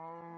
Oh.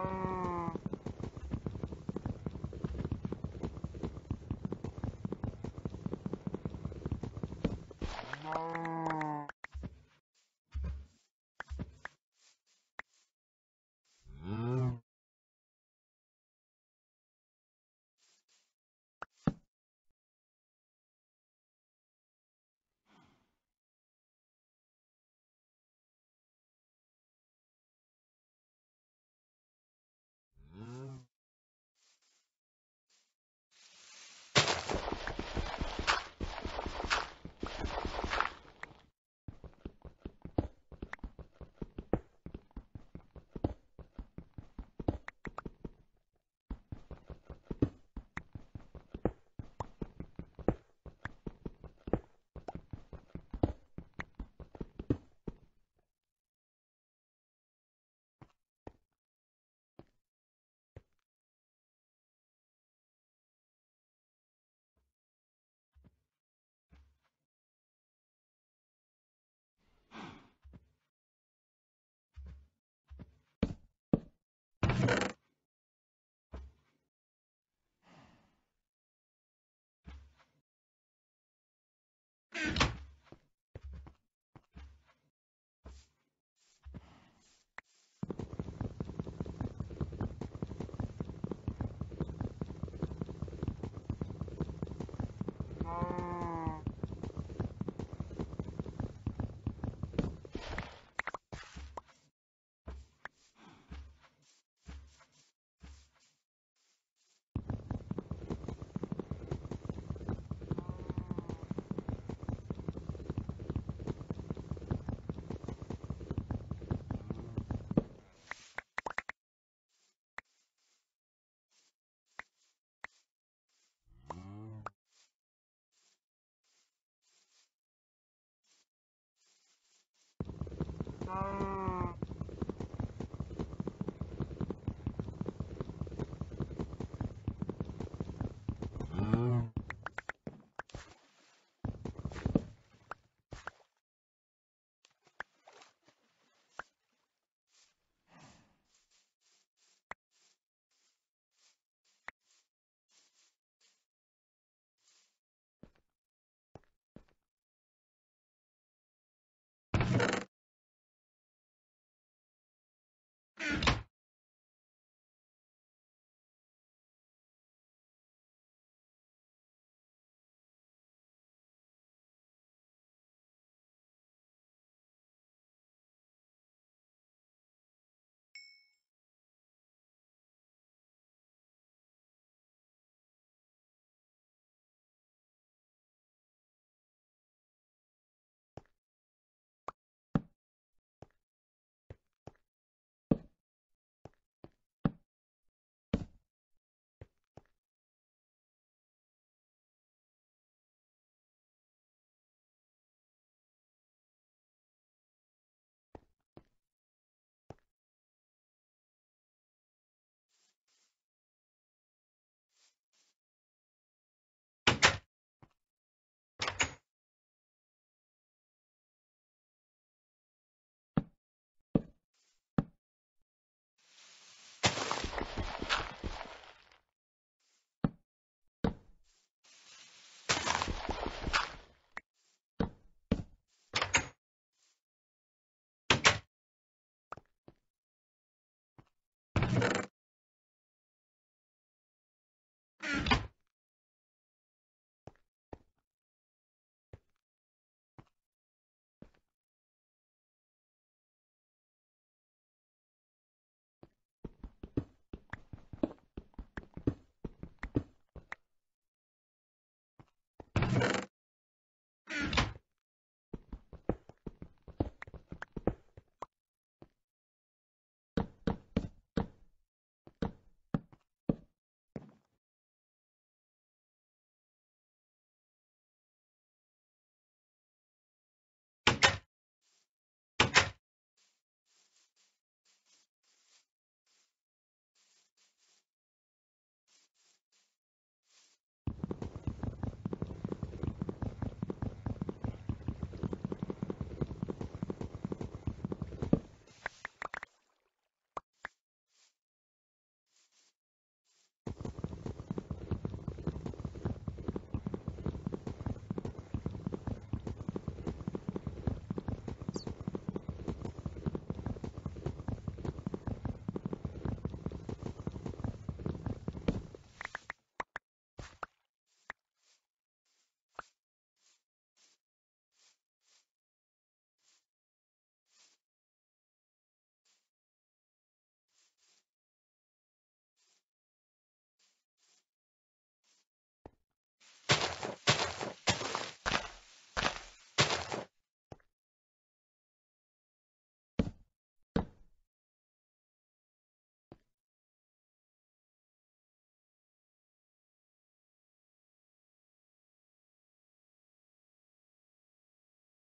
Um...